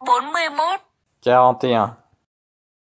41 41